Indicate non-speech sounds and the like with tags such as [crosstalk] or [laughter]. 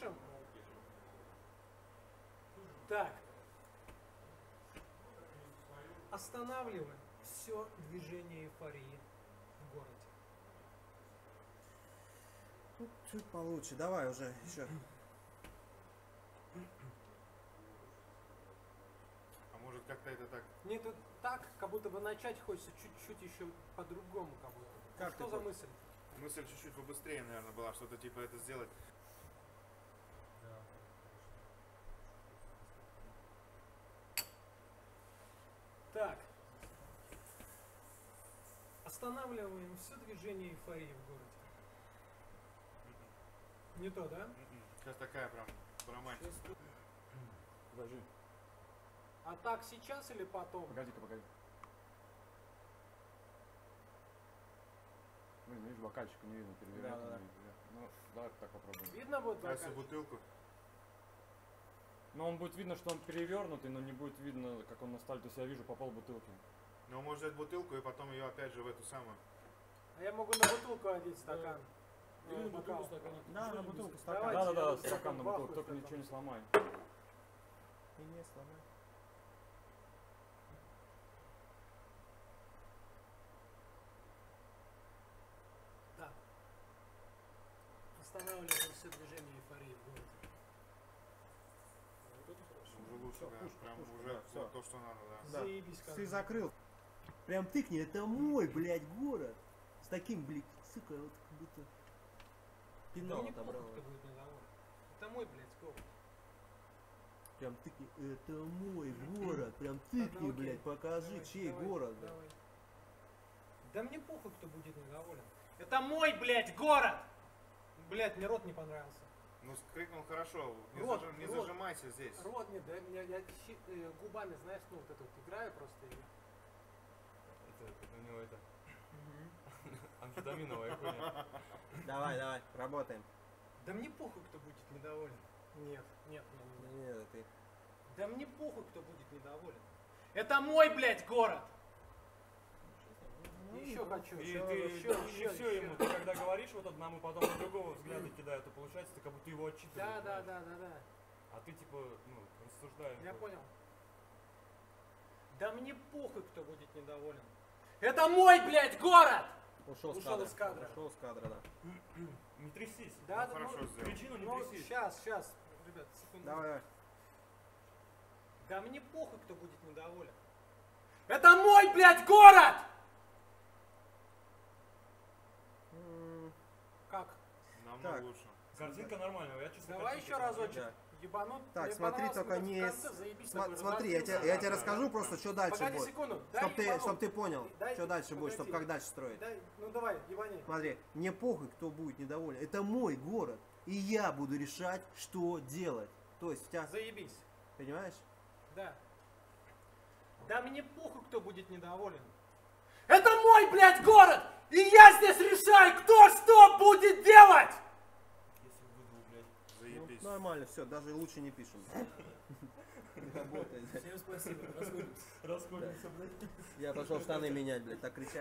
Пишем. Так. Останавливаем все движение эйфории в городе. Ну, чуть получше. Давай уже еще. А может как-то это так... Мне тут так, как будто бы начать хочется чуть-чуть еще по-другому, как будто. Как Что ты за хочешь? мысль? Мысль чуть-чуть побыстрее, наверное, была, что-то типа это сделать. Так. Останавливаем все движение эйфории в городе. Не то, да? Сейчас такая прям романтика. [clears throat] Подожди, А так сейчас или потом? погоди-ка, погоди. Блин, видишь, бокальчика не видно, перевернуть не видно. Ну, давай так попробуем. Видно вот А если бокальчик? бутылку? Но он будет видно, что он перевернутый, но не будет видно, как он на сталь. То есть я вижу по пол бутылки. Ну, он может взять бутылку и потом ее опять же в эту самую. А я могу на бутылку одеть стакан. Э, Или бокал. бутылку стакана. Да, на бутылку стакан. Давайте Да-да-да, я стакан на бутылку, только стакан. ничего не сломай. И не сломай. Так. Останавливаем все движение эйфории в городе. Вот это хорошо. Уже лучше, да. Прям уже да, вот то, что надо, да. Да. Заебись как. Ты закрыл. Прям тыкни, это мой, блядь, город. С таким, блядь, сука, вот как будто Ну пенал не отобрал. Это мой, блядь, скоп. Прям тыкни, это мой город. Прям тыкни, окей. блядь, покажи, Давай, чей давай, город. блядь. давай. Да мне похуй, кто будет недоволен. Это мой, блядь, город! Блядь, мне рот не понравился. Ну, крикнул хорошо. Не, Рот, зажим- не рот. зажимайся здесь. Рот не, да, я, я щи- э, губами, знаешь, ну вот это вот играю просто. и- Это у него это амфетаминовая хуйня. Давай, давай, работаем. Да мне похуй, кто будет недоволен. Нет, нет, нет, нет. Нет, это ты. Да мне похуй, кто будет недоволен. Это мой, блядь, город! еще хочу. И еще, ты еще, и еще, все еще. ему, ты когда говоришь вот одному, потом на другого взгляды кидают, то получается, ты как будто его отчитываешь. Да, да, да, да, да. А ты типа, ну, рассуждаешь. Я понял. Да мне похуй, кто будет недоволен. Это мой, блядь, город! Ушел, Ушел с кадра. из кадра. Ушел с кадра, да. Не трясись. Да, Ну, хорошо сделал. Причину не Ну, трясись. сейчас, сейчас, ребят, секунду. Давай, давай. Да мне похуй, кто будет недоволен. Это мой, блядь, город! Как? Намного Так. лучше. Картинка нормальная, я чисто Давай еще разочек. Да. Ебанут. Так, смотри, только вот не в с- конце, заебись, Сма- такой смотри, я тебе, я тебе расскажу да, просто, да. что дальше Погоди будет. секунду. Чтоб ты, чтоб ты понял, Дай- что дальше будет, чтобы как дальше строить. Дай, ну давай, ебани. Смотри, мне похуй, кто будет недоволен. Это мой город. И я буду решать, что делать. То есть у тебя, Заебись. понимаешь? Да. Да мне похуй, кто будет недоволен. Это мой, блядь, город! И я здесь решаю, кто что будет делать! Если выдул, блядь. Ну, Заебись. Нормально, все, даже лучше не пишем. Работает. Всем спасибо. Расходимся. Расходимся, блядь. Я пошел штаны менять, блядь, так кричать.